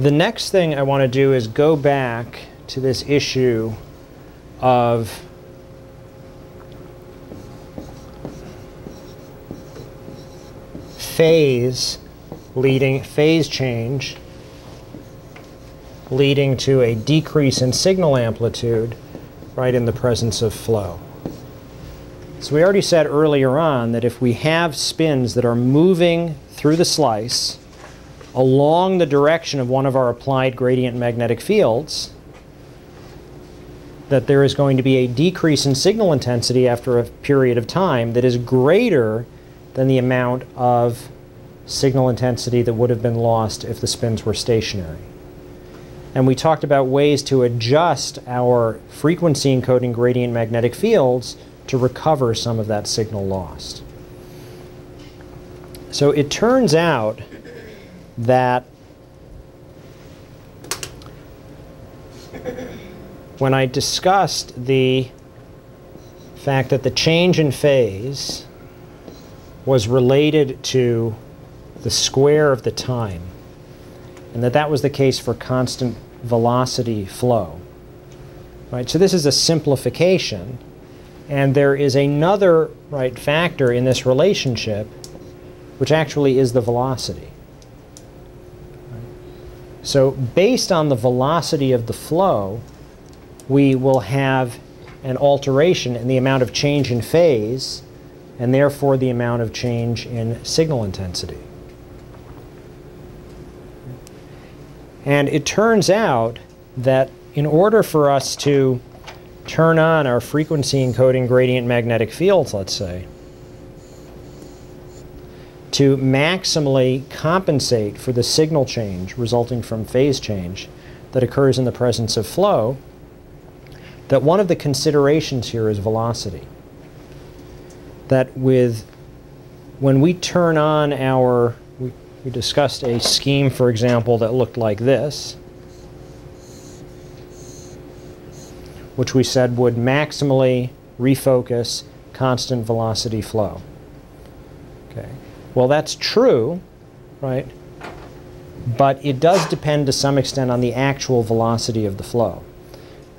The next thing I want to do is go back to this issue of phase leading phase change leading to a decrease in signal amplitude right in the presence of flow. So we already said earlier on that if we have spins that are moving through the slice along the direction of one of our applied gradient magnetic fields, that there is going to be a decrease in signal intensity after a period of time that is greater than the amount of signal intensity that would have been lost if the spins were stationary. And we talked about ways to adjust our frequency encoding gradient magnetic fields to recover some of that signal lost. So it turns out that when I discussed the fact that the change in phase was related to the square of the time, and that that was the case for constant velocity flow. Right, so this is a simplification, and there is another right factor in this relationship, which actually is the velocity. So based on the velocity of the flow, we will have an alteration in the amount of change in phase, and therefore the amount of change in signal intensity. And it turns out that in order for us to turn on our frequency encoding gradient magnetic fields, let's say, to maximally compensate for the signal change resulting from phase change that occurs in the presence of flow, that one of the considerations here is velocity. That with, when we turn on our we discussed a scheme, for example, that looked like this, which we said would maximally refocus constant velocity flow. Well, that's true, right? But it does depend to some extent on the actual velocity of the flow.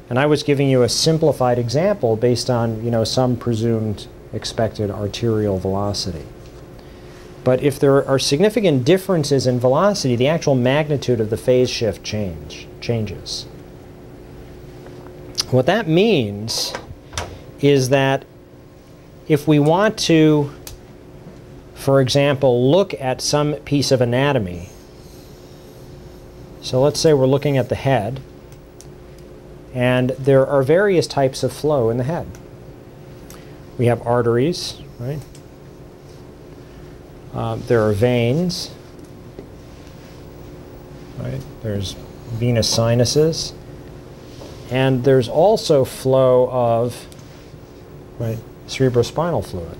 And I was giving you a simplified example based on, you know, some presumed expected arterial velocity. But if there are significant differences in velocity, the actual magnitude of the phase shift change changes. What that means is that if we want to, for example, look at some piece of anatomy, so let's say we're looking at the head, and there are various types of flow in the head. We have arteries, right? Um, there are veins, right? There's venous sinuses, and there's also flow of right cerebrospinal fluid.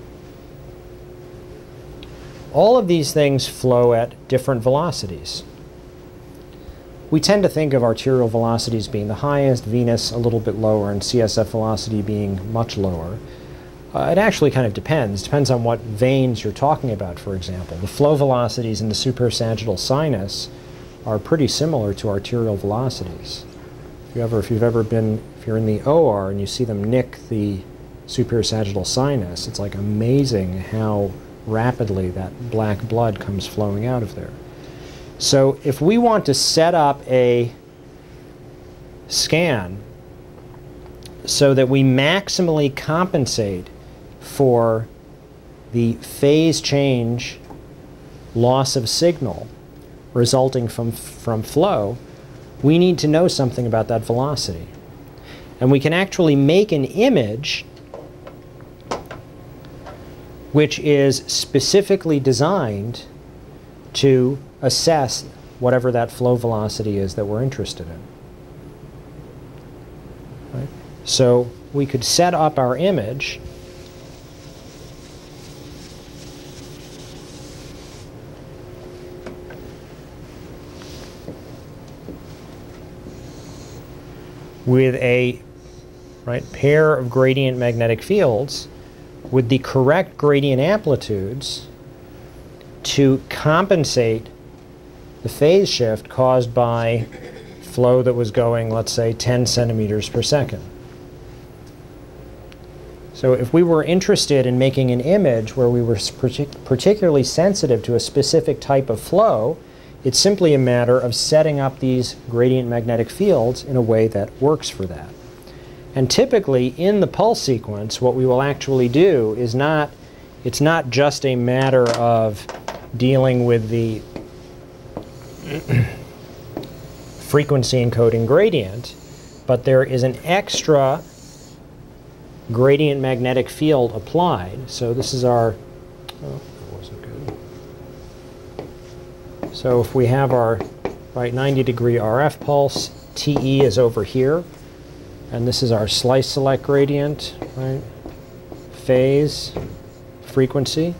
All of these things flow at different velocities. We tend to think of arterial velocities being the highest, venous a little bit lower, and CSF velocity being much lower. Uh, it actually kind of depends. Depends on what veins you're talking about, for example. The flow velocities in the superior sagittal sinus are pretty similar to arterial velocities. If you ever, if you've ever been, if you're in the OR and you see them nick the superior sagittal sinus, it's like amazing how rapidly that black blood comes flowing out of there. So if we want to set up a scan so that we maximally compensate for the phase change loss of signal resulting from, from flow, we need to know something about that velocity. And we can actually make an image which is specifically designed to assess whatever that flow velocity is that we're interested in. Right? So we could set up our image with a right pair of gradient magnetic fields with the correct gradient amplitudes to compensate the phase shift caused by flow that was going, let's say, 10 centimeters per second. So if we were interested in making an image where we were partic particularly sensitive to a specific type of flow, it's simply a matter of setting up these gradient magnetic fields in a way that works for that. And typically in the pulse sequence, what we will actually do is not, it's not just a matter of dealing with the frequency encoding gradient, but there is an extra gradient magnetic field applied. So this is our, oh, that wasn't good. So if we have our right 90 degree RF pulse, TE is over here, and this is our slice select gradient, right? Phase, frequency.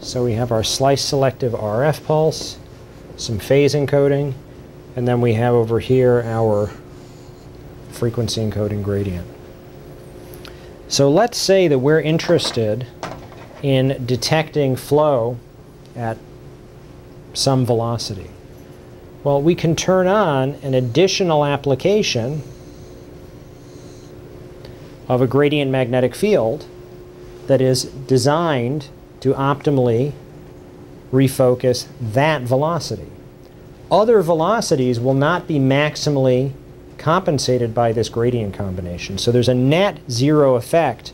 So we have our slice selective RF pulse, some phase encoding, and then we have over here our frequency encoding gradient. So let's say that we're interested in detecting flow at some velocity. Well, we can turn on an additional application of a gradient magnetic field that is designed to optimally refocus that velocity. Other velocities will not be maximally compensated by this gradient combination. So there's a net zero effect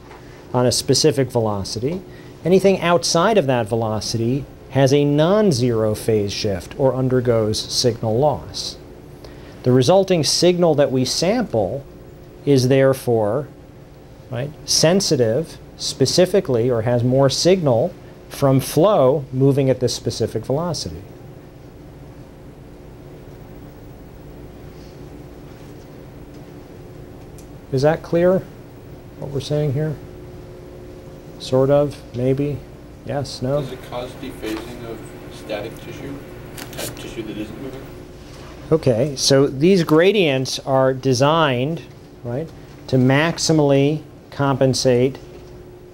on a specific velocity. Anything outside of that velocity has a non-zero phase shift or undergoes signal loss. The resulting signal that we sample is therefore right, sensitive specifically or has more signal from flow moving at this specific velocity. Is that clear, what we're saying here? Sort of, maybe, yes, no? Does it cause dephasing of static tissue, that tissue that isn't moving? Okay, so these gradients are designed, right, to maximally compensate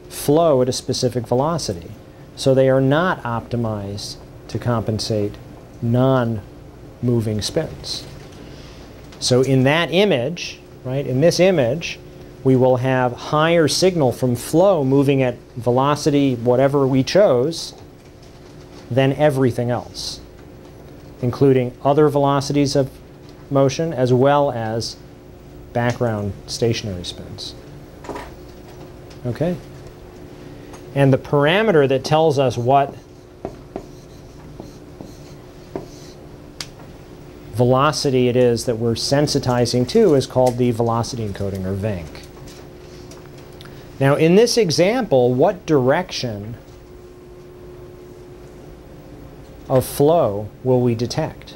flow at a specific velocity. So they are not optimized to compensate non-moving spins. So in that image, right, in this image, we will have higher signal from flow moving at velocity whatever we chose than everything else, including other velocities of motion as well as background stationary spins. Okay? And the parameter that tells us what velocity it is that we're sensitizing to is called the velocity encoding, or VENC. Now, in this example, what direction of flow will we detect?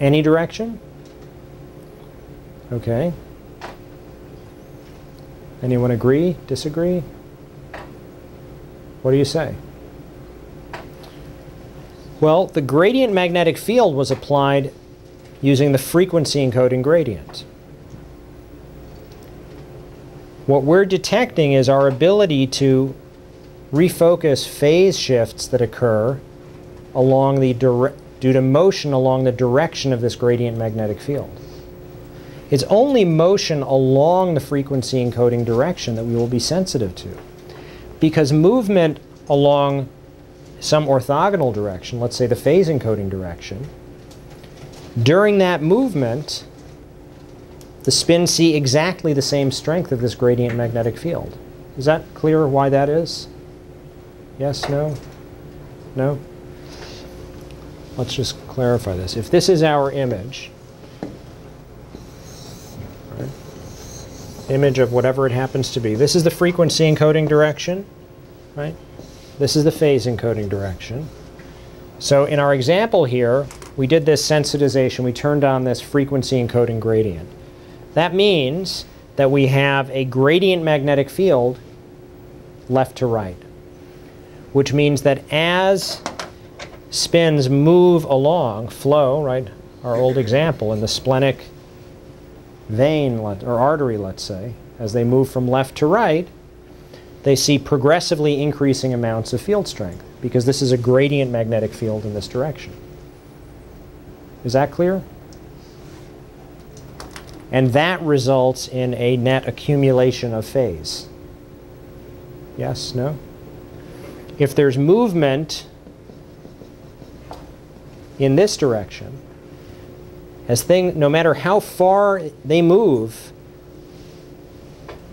Any direction? Okay. Anyone agree? Disagree? What do you say? Well, the gradient magnetic field was applied using the frequency encoding gradient. What we're detecting is our ability to refocus phase shifts that occur along the due to motion along the direction of this gradient magnetic field. It's only motion along the frequency encoding direction that we will be sensitive to. Because movement along some orthogonal direction, let's say the phase encoding direction, during that movement, the spins see exactly the same strength of this gradient magnetic field. Is that clear why that is? Yes, no? No? Let's just clarify this. If this is our image, image of whatever it happens to be. This is the frequency encoding direction, right? This is the phase encoding direction. So in our example here, we did this sensitization. We turned on this frequency encoding gradient. That means that we have a gradient magnetic field left to right, which means that as spins move along, flow, right, our old example in the splenic vein or artery, let's say, as they move from left to right, they see progressively increasing amounts of field strength because this is a gradient magnetic field in this direction. Is that clear? And that results in a net accumulation of phase. Yes? No? If there's movement in this direction, as thing, no matter how far they move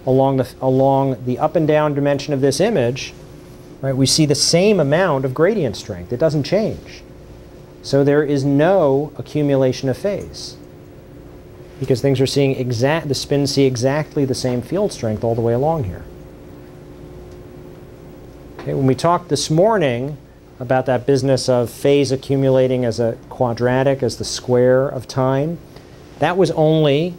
along the, along the up and down dimension of this image, right, we see the same amount of gradient strength. It doesn't change. So there is no accumulation of phase because things are seeing exact, the spins see exactly the same field strength all the way along here. Okay, when we talked this morning about that business of phase accumulating as a quadratic, as the square of time, that was only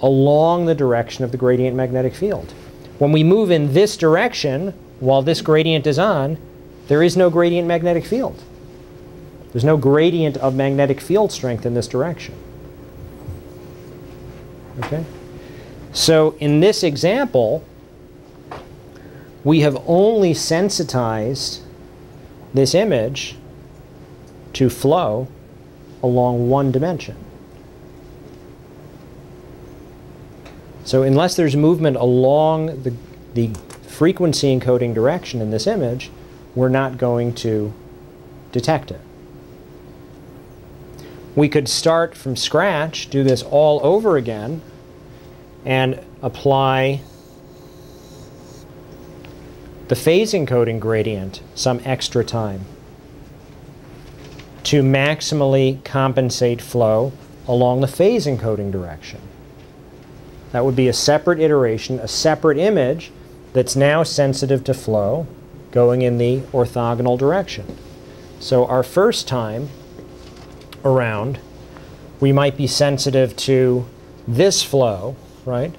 along the direction of the gradient magnetic field. When we move in this direction, while this gradient is on, there is no gradient magnetic field. There's no gradient of magnetic field strength in this direction. Okay? So in this example, we have only sensitized this image to flow along one dimension. So unless there's movement along the, the frequency encoding direction in this image, we're not going to detect it. We could start from scratch, do this all over again, and apply the phase encoding gradient some extra time to maximally compensate flow along the phase encoding direction. That would be a separate iteration, a separate image that's now sensitive to flow going in the orthogonal direction. So our first time around, we might be sensitive to this flow, right,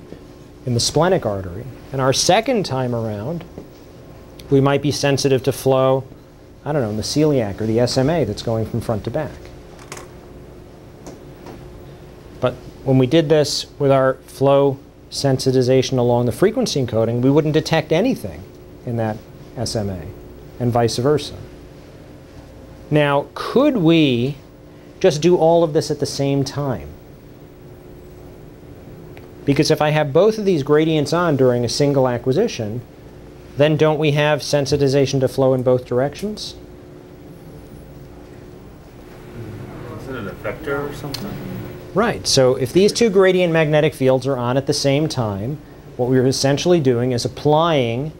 in the splenic artery. And our second time around, we might be sensitive to flow, I don't know, in the celiac or the SMA that's going from front to back. But when we did this with our flow sensitization along the frequency encoding, we wouldn't detect anything in that SMA, and vice versa. Now, could we just do all of this at the same time? Because if I have both of these gradients on during a single acquisition, then don't we have sensitization to flow in both directions? Isn't it a vector or something? Right. So if these two gradient magnetic fields are on at the same time, what we're essentially doing is applying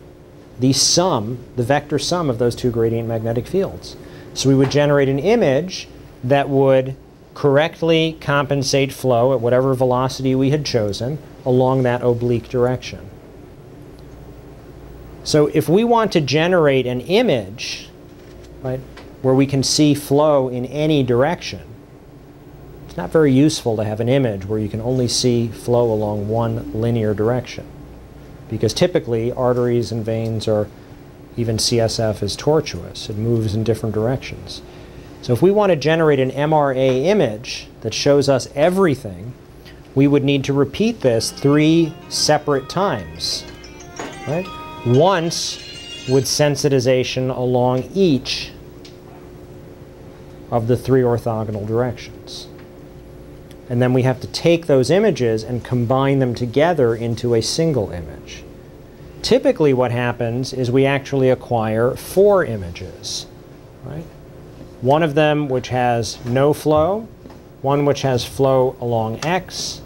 the sum, the vector sum of those two gradient magnetic fields. So we would generate an image that would correctly compensate flow at whatever velocity we had chosen along that oblique direction. So if we want to generate an image, right, where we can see flow in any direction, it's not very useful to have an image where you can only see flow along one linear direction. Because typically arteries and veins or even CSF is tortuous. It moves in different directions. So if we want to generate an MRA image that shows us everything, we would need to repeat this three separate times. Right? Once with sensitization along each of the three orthogonal directions. And then we have to take those images and combine them together into a single image. Typically what happens is we actually acquire four images. Right? One of them which has no flow, one which has flow along x,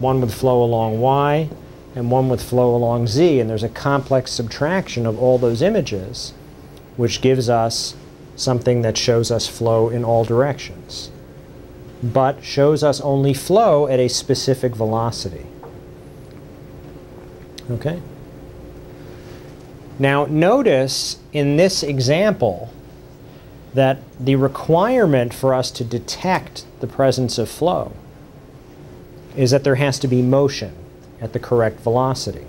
one with flow along y, and one with flow along z. And there's a complex subtraction of all those images, which gives us something that shows us flow in all directions, but shows us only flow at a specific velocity. Okay? Now notice in this example that the requirement for us to detect the presence of flow is that there has to be motion at the correct velocity.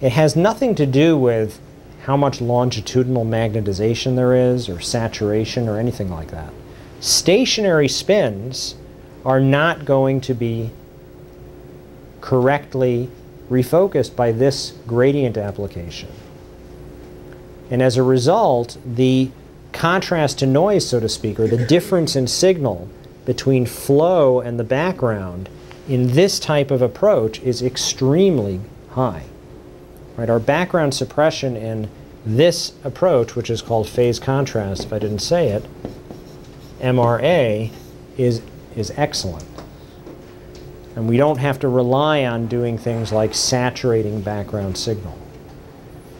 It has nothing to do with how much longitudinal magnetization there is or saturation or anything like that. Stationary spins are not going to be correctly refocused by this gradient application. And as a result, the contrast to noise, so to speak, or the difference in signal between flow and the background in this type of approach is extremely high. Right, our background suppression in this approach, which is called phase contrast, if I didn't say it, MRA, is, is excellent. And we don't have to rely on doing things like saturating background signal.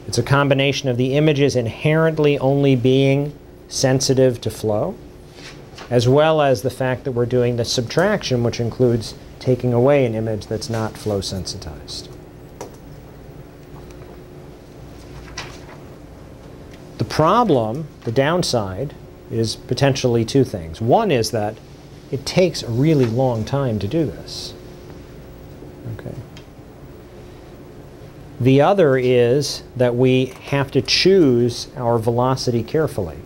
It's a combination of the images inherently only being sensitive to flow, as well as the fact that we're doing the subtraction, which includes taking away an image that's not flow sensitized. The problem, the downside, is potentially two things. One is that it takes a really long time to do this. Okay. The other is that we have to choose our velocity carefully.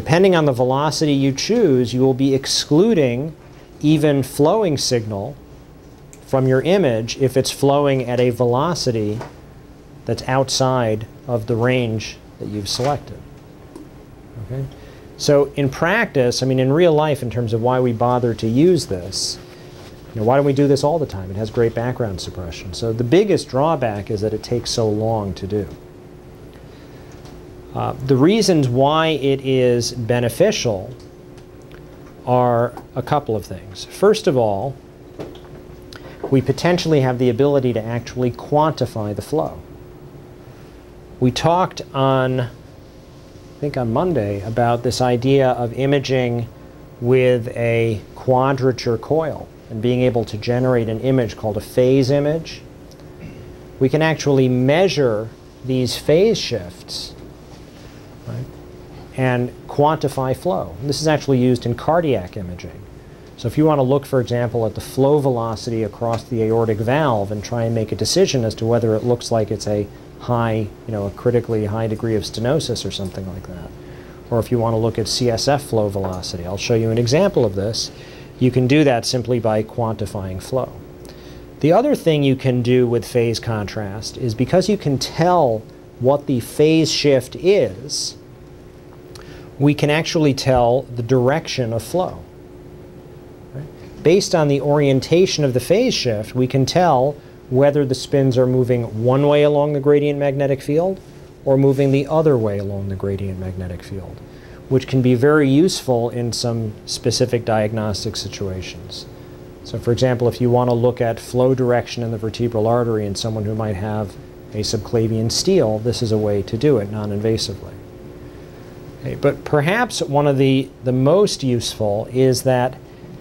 Depending on the velocity you choose, you will be excluding even flowing signal from your image if it's flowing at a velocity that's outside of the range that you've selected. Okay? So in practice, I mean in real life in terms of why we bother to use this, you know, why don't we do this all the time? It has great background suppression. So the biggest drawback is that it takes so long to do. Uh, the reasons why it is beneficial are a couple of things. First of all, we potentially have the ability to actually quantify the flow. We talked on, I think on Monday, about this idea of imaging with a quadrature coil and being able to generate an image called a phase image. We can actually measure these phase shifts right, and quantify flow. This is actually used in cardiac imaging. So if you want to look, for example, at the flow velocity across the aortic valve and try and make a decision as to whether it looks like it's a high, you know, a critically high degree of stenosis or something like that. Or if you want to look at CSF flow velocity, I'll show you an example of this. You can do that simply by quantifying flow. The other thing you can do with phase contrast is because you can tell what the phase shift is, we can actually tell the direction of flow. Based on the orientation of the phase shift, we can tell whether the spins are moving one way along the gradient magnetic field or moving the other way along the gradient magnetic field, which can be very useful in some specific diagnostic situations. So for example, if you want to look at flow direction in the vertebral artery in someone who might have a subclavian steal, this is a way to do it non-invasively. But perhaps one of the, the most useful is that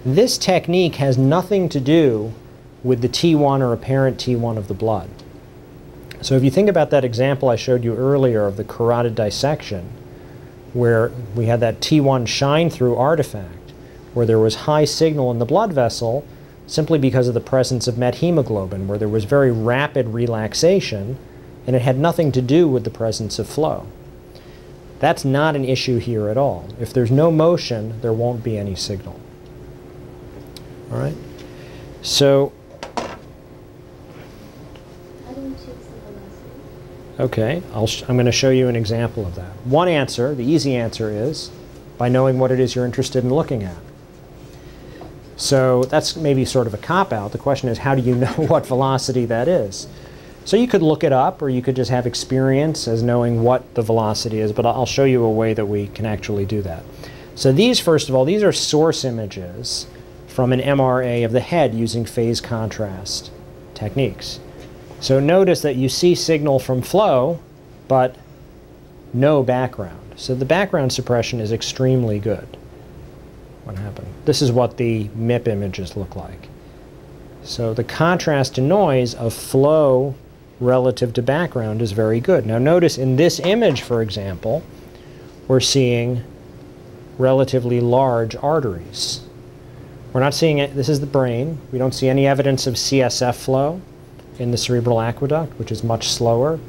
this technique has nothing to do with the T1 or apparent T1 of the blood. So if you think about that example I showed you earlier of the carotid dissection, where we had that T1 shine through artifact, where there was high signal in the blood vessel simply because of the presence of methemoglobin, where there was very rapid relaxation, and it had nothing to do with the presence of flow. That's not an issue here at all. If there's no motion, there won't be any signal. All right? So Okay, i am going to show you an example of that. One answer, the easy answer is by knowing what it is you're interested in looking at. So that's maybe sort of a cop-out. The question is, how do you know what velocity that is? So you could look it up, or you could just have experience as knowing what the velocity is, but I'll show you a way that we can actually do that. So these, first of all, these are source images from an MRA of the head using phase contrast techniques. So notice that you see signal from flow, but no background. So the background suppression is extremely good. What happened? This is what the MIP images look like. So the contrast to noise of flow relative to background is very good. Now notice in this image, for example, we're seeing relatively large arteries. We're not seeing it, this is the brain. We don't see any evidence of CSF flow in the cerebral aqueduct, which is much slower.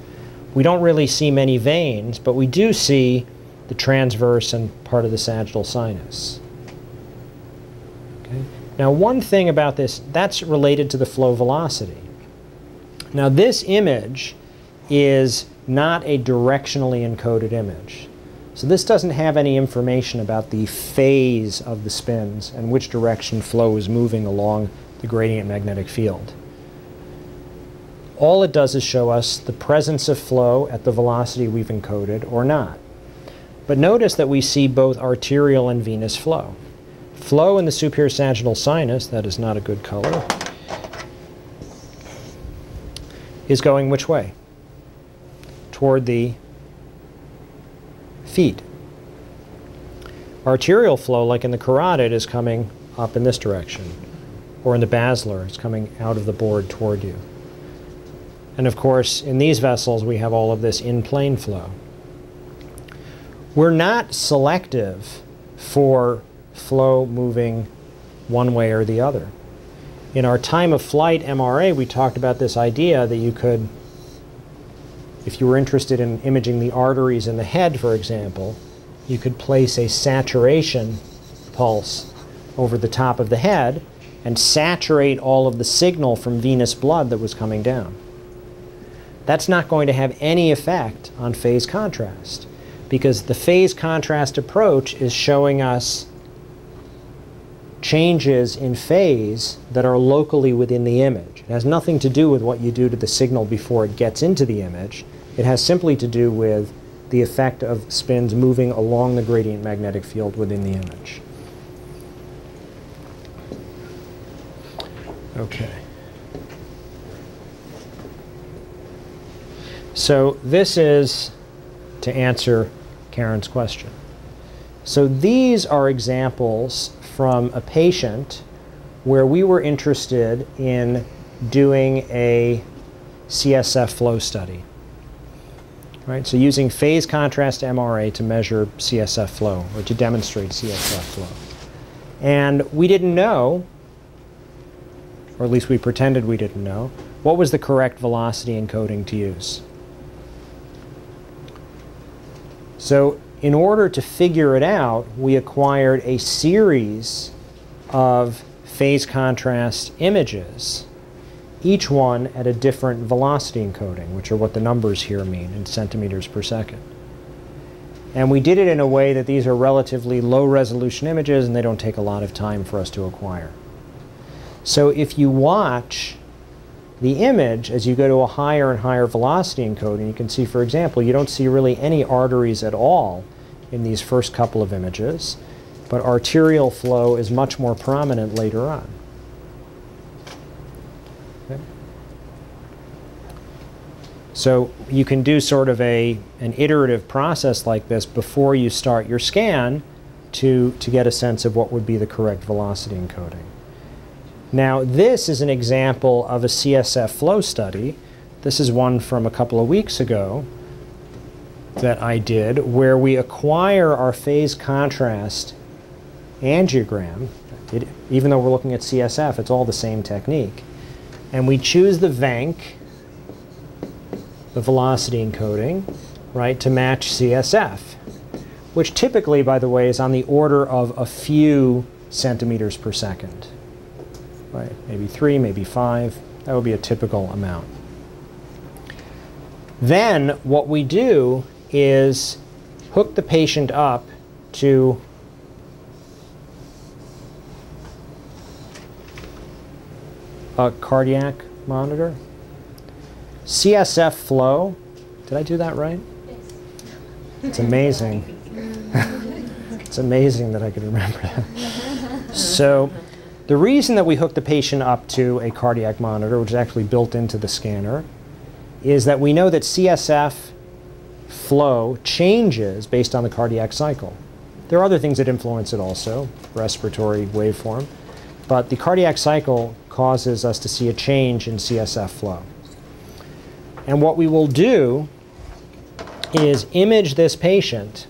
We don't really see many veins, but we do see the transverse and part of the sagittal sinus. Okay? Now, one thing about this, that's related to the flow velocity. Now, this image is not a directionally encoded image. So this doesn't have any information about the phase of the spins and which direction flow is moving along the gradient magnetic field. All it does is show us the presence of flow at the velocity we've encoded or not. But notice that we see both arterial and venous flow. Flow in the superior sagittal sinus, that is not a good color, is going which way? Toward the feet. Arterial flow, like in the carotid, is coming up in this direction, or in the basilar, it's coming out of the board toward you. And of course, in these vessels, we have all of this in-plane flow. We're not selective for flow moving one way or the other. In our time of flight MRA, we talked about this idea that you could, if you were interested in imaging the arteries in the head, for example, you could place a saturation pulse over the top of the head and saturate all of the signal from venous blood that was coming down. That's not going to have any effect on phase contrast because the phase contrast approach is showing us changes in phase that are locally within the image. It has nothing to do with what you do to the signal before it gets into the image. It has simply to do with the effect of spins moving along the gradient magnetic field within the image. Okay. So this is to answer Karen's question. So these are examples from a patient where we were interested in doing a CSF flow study. Right, so using phase contrast MRA to measure CSF flow or to demonstrate CSF flow. And we didn't know, or at least we pretended we didn't know, what was the correct velocity encoding to use. So in order to figure it out, we acquired a series of phase contrast images, each one at a different velocity encoding, which are what the numbers here mean in centimeters per second. And we did it in a way that these are relatively low resolution images and they don't take a lot of time for us to acquire. So if you watch the image, as you go to a higher and higher velocity encoding, you can see, for example, you don't see really any arteries at all in these first couple of images, but arterial flow is much more prominent later on. So you can do sort of a, an iterative process like this before you start your scan to, to get a sense of what would be the correct velocity encoding. Now, this is an example of a CSF flow study. This is one from a couple of weeks ago that I did where we acquire our phase contrast angiogram. It, even though we're looking at CSF, it's all the same technique. And we choose the VENC, the velocity encoding, right, to match CSF, which typically, by the way, is on the order of a few centimeters per second right? Maybe three, maybe five. That would be a typical amount. Then what we do is hook the patient up to a cardiac monitor. CSF flow. Did I do that right? Yes. It's amazing. it's amazing that I could remember that. So the reason that we hook the patient up to a cardiac monitor, which is actually built into the scanner, is that we know that CSF flow changes based on the cardiac cycle. There are other things that influence it also, respiratory waveform, but the cardiac cycle causes us to see a change in CSF flow. And what we will do is image this patient,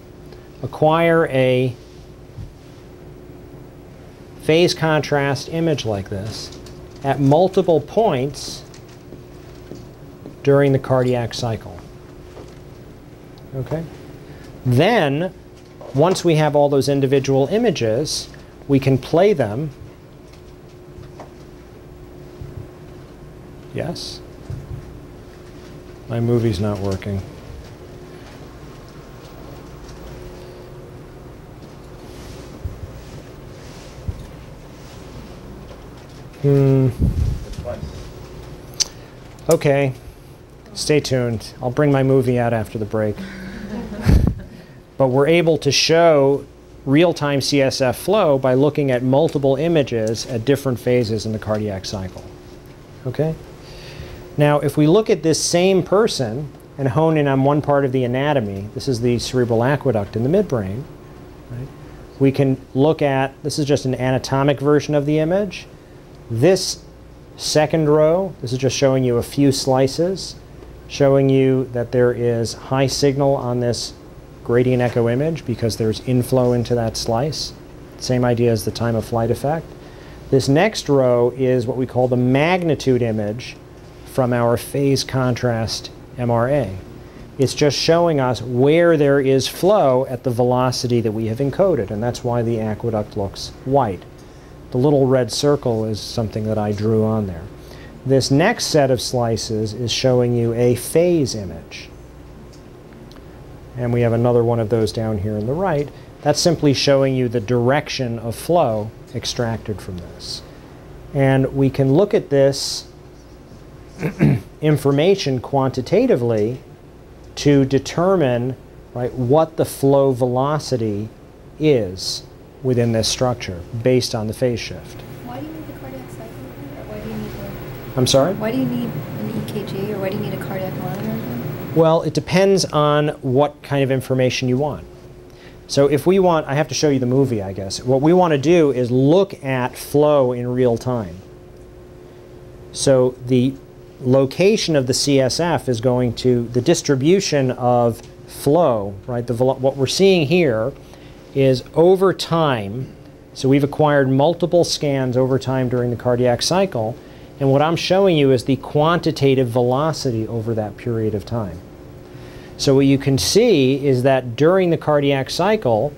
acquire a phase contrast image like this at multiple points during the cardiac cycle. Okay? Then, once we have all those individual images, we can play them. Yes? My movie's not working. Hmm. Okay. Stay tuned. I'll bring my movie out after the break. but we're able to show real-time CSF flow by looking at multiple images at different phases in the cardiac cycle. Okay? Now, if we look at this same person and hone in on one part of the anatomy, this is the cerebral aqueduct in the midbrain, right? we can look at, this is just an anatomic version of the image. This second row, this is just showing you a few slices, showing you that there is high signal on this gradient echo image because there's inflow into that slice. Same idea as the time of flight effect. This next row is what we call the magnitude image from our phase contrast MRA. It's just showing us where there is flow at the velocity that we have encoded, and that's why the aqueduct looks white. The little red circle is something that I drew on there. This next set of slices is showing you a phase image. And we have another one of those down here on the right. That's simply showing you the direction of flow extracted from this. And we can look at this information quantitatively to determine right, what the flow velocity is within this structure based on the phase shift. Why do you need the cardiac cycle? Why do you need one? I'm sorry? Why do you need an EKG or why do you need a cardiac monitor? Well, it depends on what kind of information you want. So if we want, I have to show you the movie, I guess. What we want to do is look at flow in real time. So the location of the CSF is going to, the distribution of flow, right? The, what we're seeing here is over time, so we've acquired multiple scans over time during the cardiac cycle, and what I'm showing you is the quantitative velocity over that period of time. So what you can see is that during the cardiac cycle,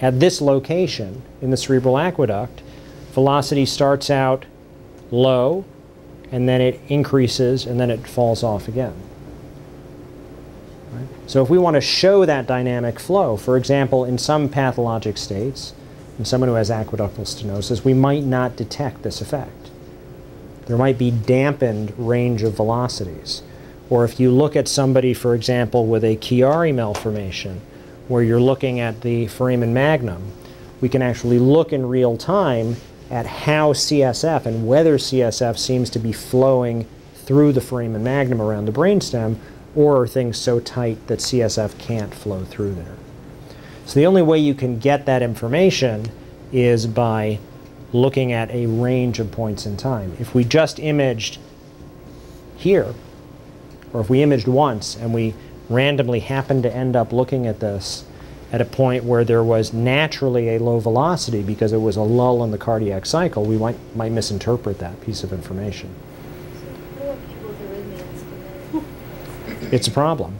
at this location in the cerebral aqueduct, velocity starts out low, and then it increases, and then it falls off again. So if we want to show that dynamic flow, for example, in some pathologic states, in someone who has aqueductal stenosis, we might not detect this effect. There might be dampened range of velocities. Or if you look at somebody, for example, with a Chiari malformation, where you're looking at the foramen magnum, we can actually look in real time at how CSF and whether CSF seems to be flowing through the foramen magnum around the brainstem, or are things so tight that CSF can't flow through there. So the only way you can get that information is by looking at a range of points in time. If we just imaged here, or if we imaged once and we randomly happened to end up looking at this at a point where there was naturally a low velocity because it was a lull in the cardiac cycle, we might, might misinterpret that piece of information. What about people with arrhythmias? It's a problem,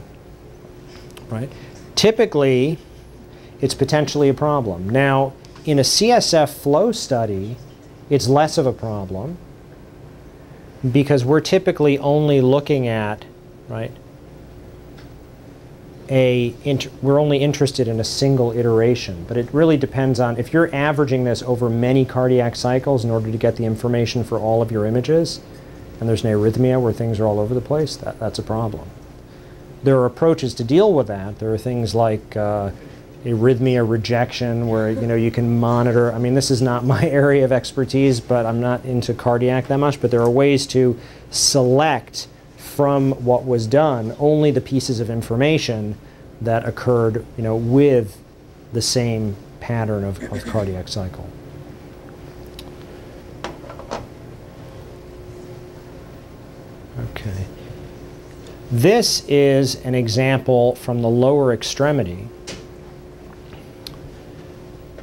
right? Typically, it's potentially a problem. Now, in a CSF flow study, it's less of a problem because we're typically only looking at, right, a, we're only interested in a single iteration, but it really depends on, if you're averaging this over many cardiac cycles in order to get the information for all of your images, and there's an arrhythmia where things are all over the place, that, that's a problem. There are approaches to deal with that. There are things like uh, arrhythmia rejection, where you know you can monitor. I mean, this is not my area of expertise, but I'm not into cardiac that much. But there are ways to select from what was done only the pieces of information that occurred, you know, with the same pattern of, of cardiac cycle. Okay. This is an example from the lower extremity,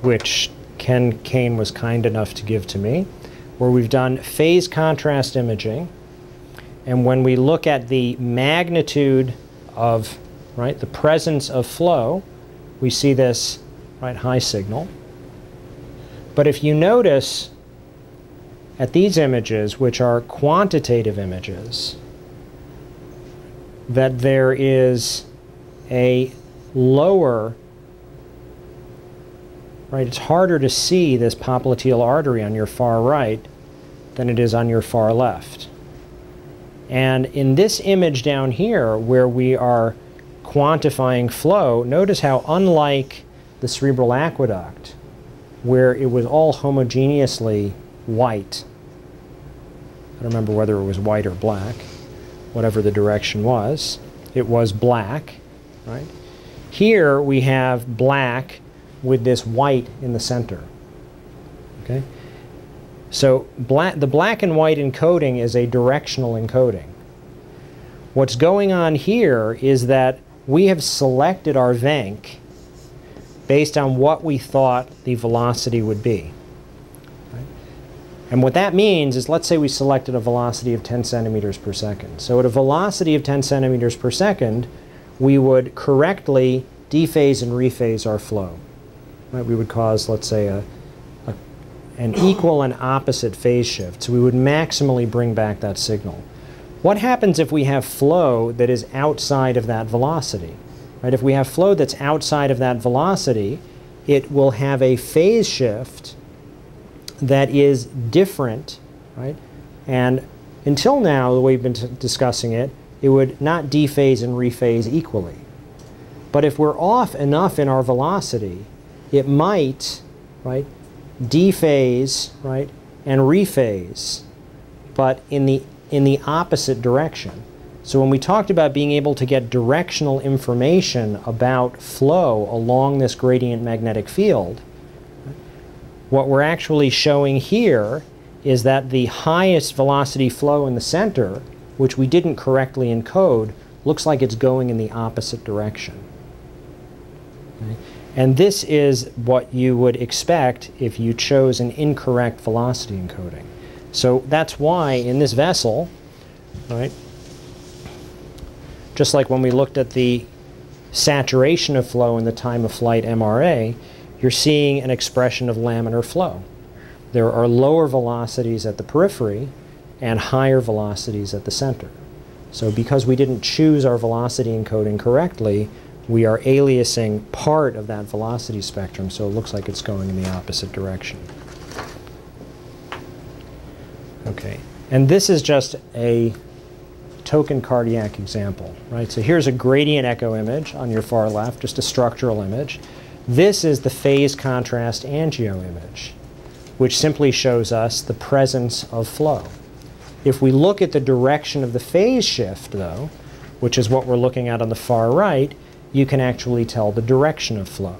which Ken Kane was kind enough to give to me, where we've done phase contrast imaging. And when we look at the magnitude of, right, the presence of flow, we see this, right, high signal. But if you notice, at these images, which are quantitative images, that there is a lower, right? It's harder to see this popliteal artery on your far right than it is on your far left. And in this image down here, where we are quantifying flow, notice how unlike the cerebral aqueduct, where it was all homogeneously white, I don't remember whether it was white or black, whatever the direction was, it was black, right? Here we have black with this white in the center, okay? So black, the black and white encoding is a directional encoding. What's going on here is that we have selected our VENC based on what we thought the velocity would be. And what that means is, let's say we selected a velocity of 10 centimeters per second. So at a velocity of 10 centimeters per second, we would correctly dephase and rephase our flow. Right? We would cause, let's say, a, a, an equal and opposite phase shift. So we would maximally bring back that signal. What happens if we have flow that is outside of that velocity? Right? If we have flow that's outside of that velocity, it will have a phase shift that is different, right? And until now, the way we've been discussing it, it would not dephase and rephase equally. But if we're off enough in our velocity, it might, right, dephase, right, and rephase, but in the in the opposite direction. So when we talked about being able to get directional information about flow along this gradient magnetic field, what we're actually showing here is that the highest velocity flow in the center, which we didn't correctly encode, looks like it's going in the opposite direction. Okay? And this is what you would expect if you chose an incorrect velocity encoding. So that's why in this vessel, right, just like when we looked at the saturation of flow in the time of flight MRA, you're seeing an expression of laminar flow. There are lower velocities at the periphery and higher velocities at the center. So because we didn't choose our velocity encoding correctly, we are aliasing part of that velocity spectrum, so it looks like it's going in the opposite direction. Okay, and this is just a token cardiac example, right? So here's a gradient echo image on your far left, just a structural image. This is the phase contrast angio image, which simply shows us the presence of flow. If we look at the direction of the phase shift, though, which is what we're looking at on the far right, you can actually tell the direction of flow,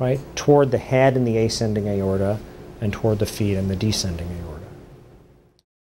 right? Toward the head in the ascending aorta, and toward the feet in the descending aorta.